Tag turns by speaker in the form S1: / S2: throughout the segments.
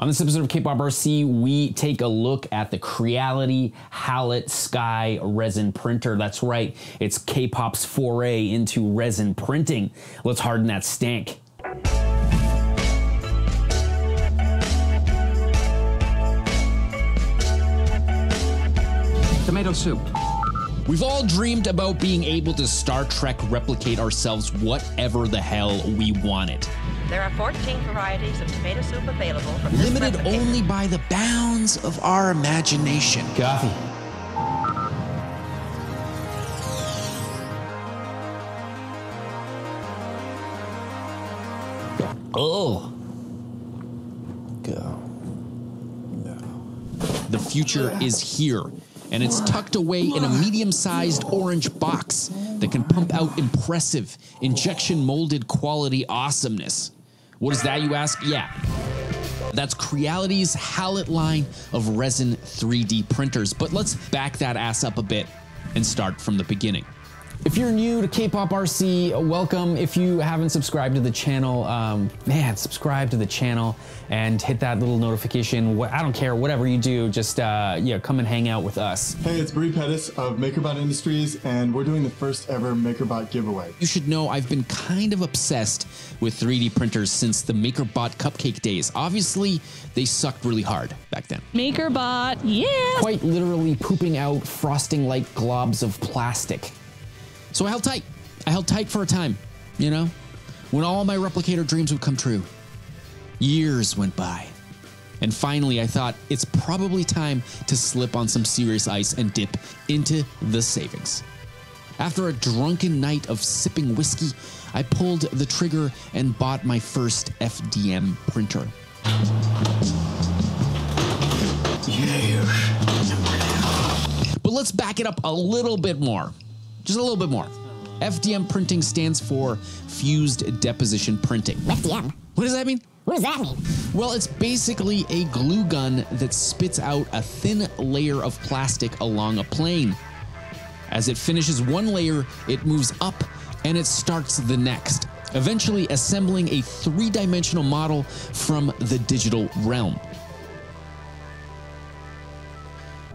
S1: On this episode of K-Pop RC, we take a look at the Creality Halot Sky resin printer. That's right, it's K-Pop's foray into resin printing. Let's harden that stank.
S2: Tomato soup.
S1: We've all dreamed about being able to Star Trek replicate ourselves whatever the hell we wanted.
S3: There are 14 varieties of tomato soup available from
S4: limited
S3: replicator.
S4: only by the bounds of our imagination.
S1: Coffee. Oh.
S4: Go. No.
S1: The future is here, and it's tucked away in a medium sized orange box that can pump out impressive, injection molded quality awesomeness. What is that, you ask? Yeah. That's Creality's Halot line of resin 3D printers. But let's back that ass up a bit and start from the beginning. If you're new to K-Pop RC, welcome. If you haven't subscribed to the channel, um, man, subscribe to the channel and hit that little notification. I don't care, whatever you do, just uh, yeah, come and hang out with us.
S5: Hey, it's Bre Pettis of MakerBot Industries, and we're doing the first ever MakerBot giveaway.
S1: You should know I've been kind of obsessed with 3D printers since the MakerBot cupcake days. Obviously, they sucked really hard back then.
S6: MakerBot, yeah.
S1: Quite literally pooping out frosting like globs of plastic. So I held tight. I held tight for a time, you know, when all my replicator dreams would come true. Years went by. And finally, I thought it's probably time to slip on some serious ice and dip into the savings. After a drunken night of sipping whiskey, I pulled the trigger and bought my first FDM printer. But let's back it up a little bit more. Just a little bit more. FDM printing stands for Fused Deposition Printing.
S7: FDM.
S1: What does that mean?
S7: What does that mean?
S1: Well, it's basically a glue gun that spits out a thin layer of plastic along a plane. As it finishes one layer, it moves up and it starts the next, eventually assembling a three dimensional model from the digital realm.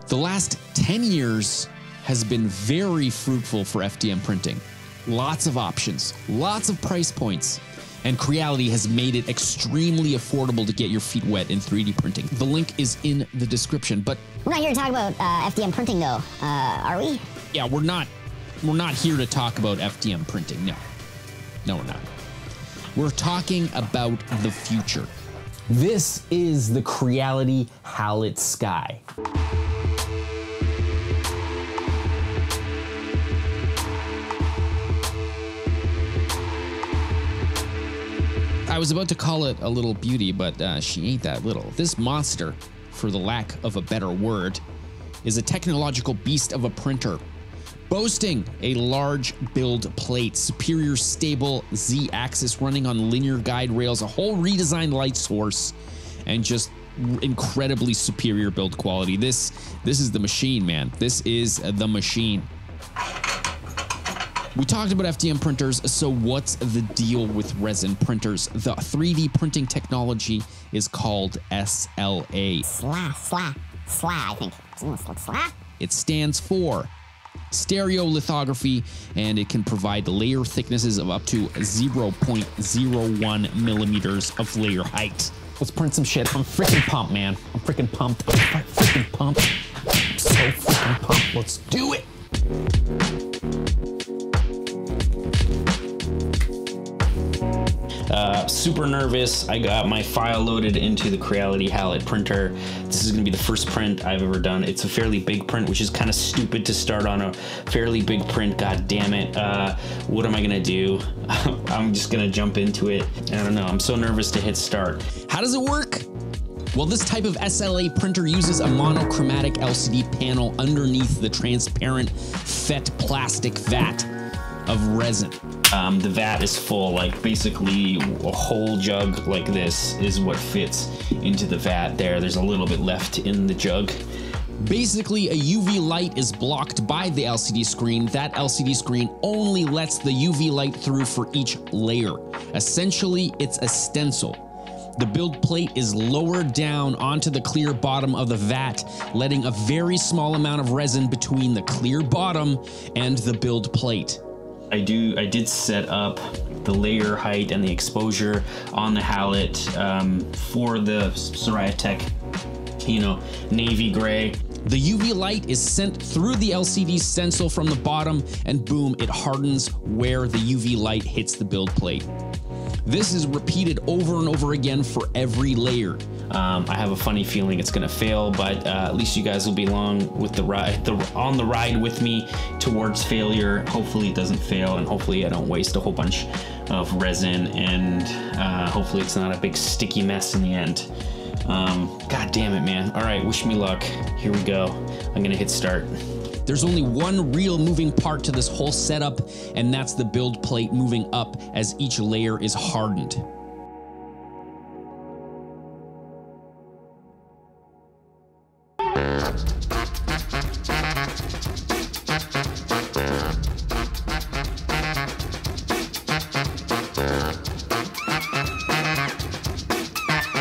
S1: The last 10 years has been very fruitful for FDM printing. Lots of options, lots of price points, and Creality has made it extremely affordable to get your feet wet in 3D printing. The link is in the description, but
S7: We're not here to talk about uh, FDM printing, though, uh, are we?
S1: yeah, we're not we're not here to talk about FDM printing. No. No, we're not. We're talking about the future. This is the Creality Halot Sky. I was about to call it a little beauty, but uh, she ain't that little. This monster, for the lack of a better word, is a technological beast of a printer. Boasting a large build plate, superior stable Z axis running on linear guide rails, a whole redesigned light source, and just incredibly superior build quality. This this is the machine, man. This is the machine. We talked about FDM printers, so what's the deal with resin printers? The 3D printing technology is called SLA.
S7: Sla, sla, sla, I think. Isn't it sla?
S1: It stands for stereolithography and it can provide layer thicknesses of up to 0.01 millimeters of layer height. Let's print some shit. I'm freaking pumped, man. I'm freaking pumped. I'm freaking pumped. I'm so freaking pumped. Let's do it. Uh, super nervous. I got my file loaded into the Creality Halot printer. This is to be the first print I've ever done. It's a fairly big print, which is kind of stupid to start on a fairly big print. God damn it. Uh, what am I to do? I'm just to jump into it. I don't know. I'm so nervous to hit start. How does it work? Well, this type of SLA printer uses a monochromatic LCD panel underneath the transparent FEP plastic vat of resin. Um, the vat is full, like basically a whole jug like this is what fits into the vat there. There's a little bit left in the jug. Basically, a UV light is blocked by the LCD screen. That LCD screen only lets the UV light through for each layer. Essentially, it's a stencil. The build plate is lowered down onto the clear bottom of the vat, letting a very small amount of resin between the clear bottom and the build plate.
S8: I do. I did set up the layer height and the exposure on the Halot um, for the Siraya Tech, you know, navy gray.
S1: The UV light is sent through the LCD stencil from the bottom, and boom, it hardens where the UV light hits the build plate. This is repeated over and over again for every layer.
S8: Um, I have a funny feeling it's gonna fail, but uh, at least you guys will be along with the ride, the, on the ride with me towards failure. Hopefully it doesn't fail, and hopefully I don't waste a whole bunch of resin, and uh, hopefully it's not a big sticky mess in the end. Um, God damn it, man. All right, wish me luck. Here we go. I'm gonna hit start.
S1: There's only one real moving part to this whole setup, and that's the build plate moving up as each layer is hardened.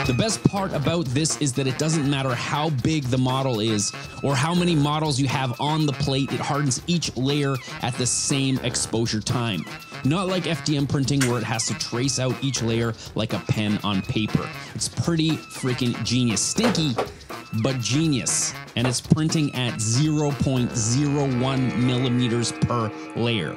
S1: The best part about this is that it doesn't matter how big the model is or how many models you have on the plate, it hardens each layer at the same exposure time. Not like FDM printing where it has to trace out each layer like a pen on paper. It's pretty freaking genius. Stinky, but genius. And it's printing at 0.01 millimeters per layer.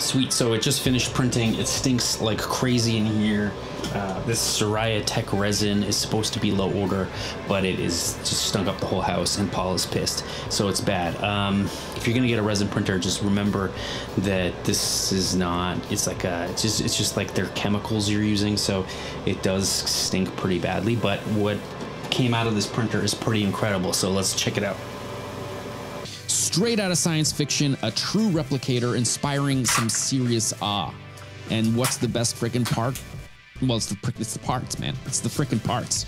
S8: Sweet. So it just finished printing. It stinks like crazy in here. Uh, this Siraya Tech resin is supposed to be low odor, but it is just stunk up the whole house, and Paul is pissed. So it's bad. Um, if you're gonna get a resin printer, just remember that this is not. It's like a. It's just. It's just like their chemicals you're using. So it does stink pretty badly. But what came out of this printer is pretty incredible. So let's check it out.
S1: Straight out of science fiction, a true replicator inspiring some serious awe. And what's the best freaking part? Well, it's the it's the parts, man. It's the freaking parts.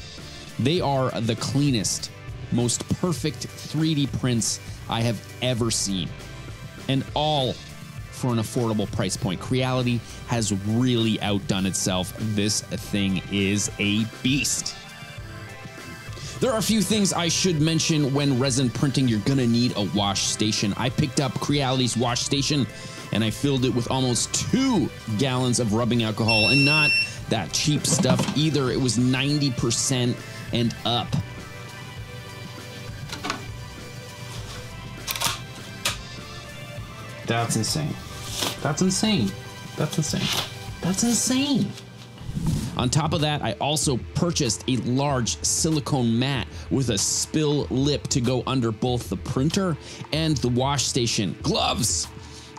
S1: They are the cleanest, most perfect 3D prints I have ever seen. And all for an affordable price point. Creality has really outdone itself. This thing is a beast. There are a few things I should mention when resin printing. You're gonna need a wash station. I picked up Creality's wash station and I filled it with almost two gallons of rubbing alcohol and not that cheap stuff either. It was 90% and up.
S8: That's insane. That's insane. That's insane. That's insane.
S1: On top of that, I also purchased a large silicone mat with a spill lip to go under both the printer and the wash station. Gloves!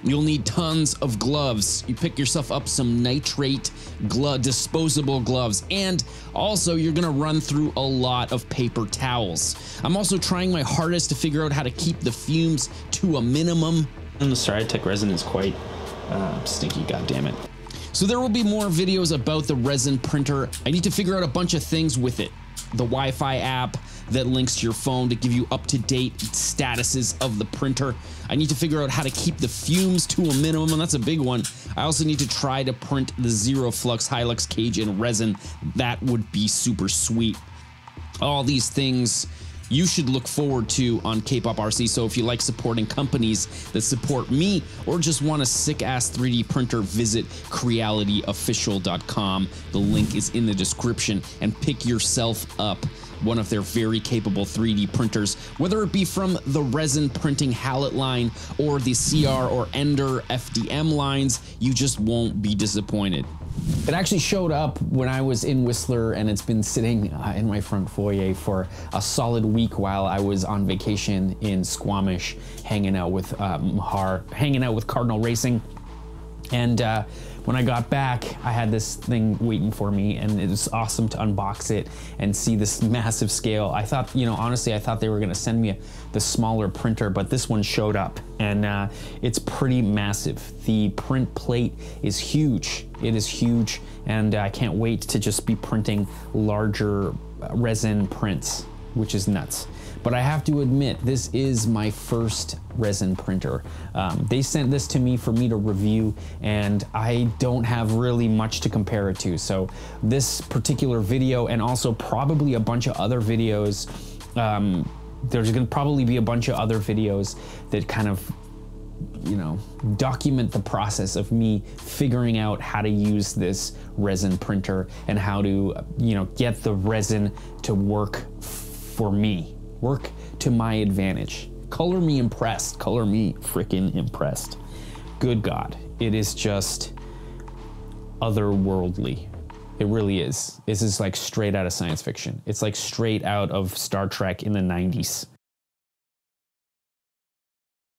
S1: You'll need tons of gloves. You pick yourself up some nitrate glove, disposable gloves, and also you're gonna run through a lot of paper towels. I'm also trying my hardest to figure out how to keep the fumes to a minimum.
S8: And the Siraya resin is quite uh, stinky, God damn it.
S1: So there will be more videos about the resin printer. I need to figure out a bunch of things with it. The Wi-Fi app that links to your phone to give you up-to-date statuses of the printer. I need to figure out how to keep the fumes to a minimum, and that's a big one. I also need to try to print the Zero Flux Hilux cage in resin. That would be super sweet. All these things you should look forward to on K-pop RC. So if you like supporting companies that support me or just want a sick ass 3D printer, visit crealityofficial.com. The link is in the description and pick yourself up one of their very capable 3D printers, whether it be from the resin printing Halot line or the CR or Ender FDM lines, you just won't be disappointed.
S9: It actually showed up when I was in Whistler and it's been sitting uh, in my front foyer for a solid week while I was on vacation in Squamish hanging out with uh, Mahar, hanging out with Cardinal Racing. And uh, when I got back, I had this thing waiting for me, and it was awesome to unbox it and see this massive scale. I thought, you know, honestly, I thought they were to send me a, the smaller printer, but this one showed up, and uh, it's pretty massive. The print plate is huge. It is huge, and I can't wait to just be printing larger resin prints.
S1: which is nuts. But I have to admit, this is my first resin printer. Um, they sent this to me for me to review, and I don't have really much to compare it to. So this particular video, and also probably a bunch of other videos, um, there's gonna probably be a bunch of other videos that kind of you know, document the process of me figuring out how to use this resin printer and how to, you know, get the resin to work for me, work to my advantage. Color me impressed, color me freaking impressed. Good God, it is just otherworldly. It really is. This is like straight out of science fiction. It's like straight out of Star Trek in the 90s.